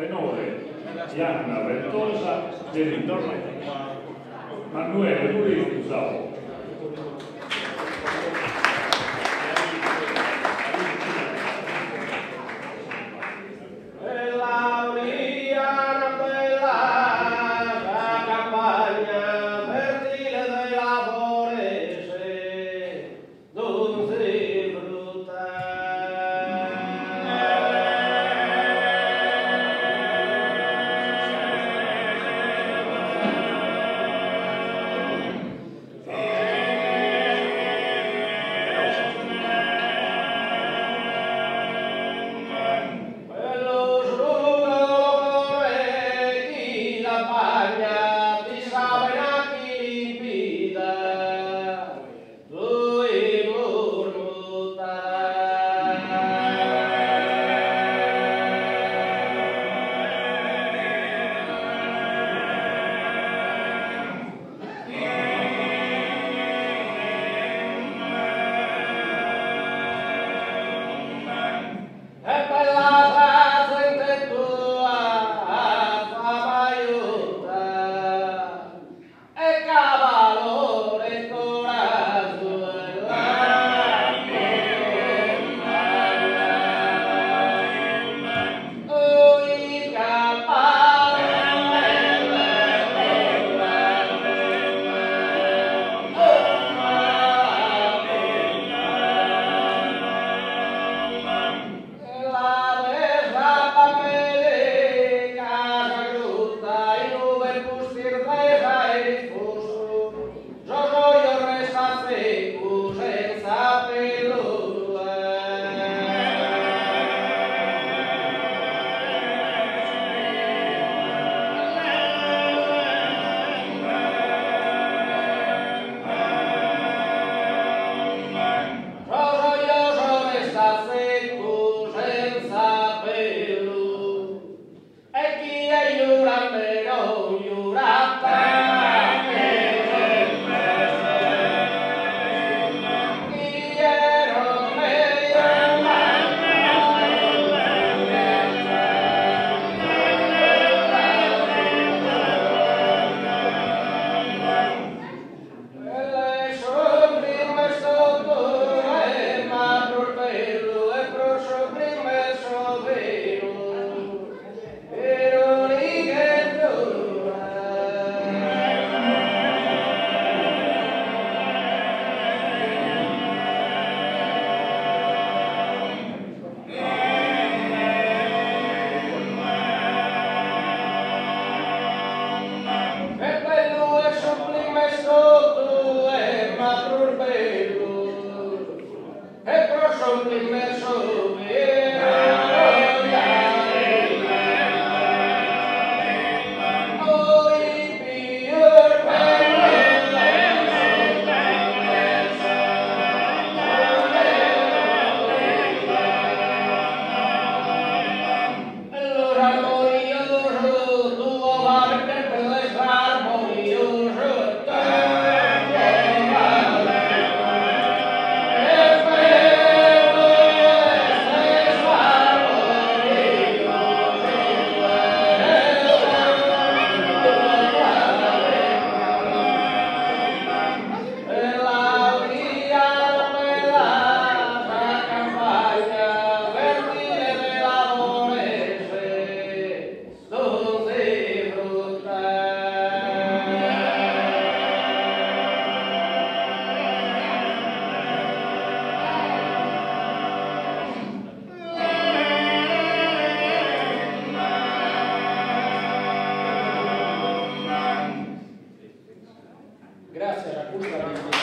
tenore Ianna Ventosa del ritorno Manuele Lurini of Midwest Thank you.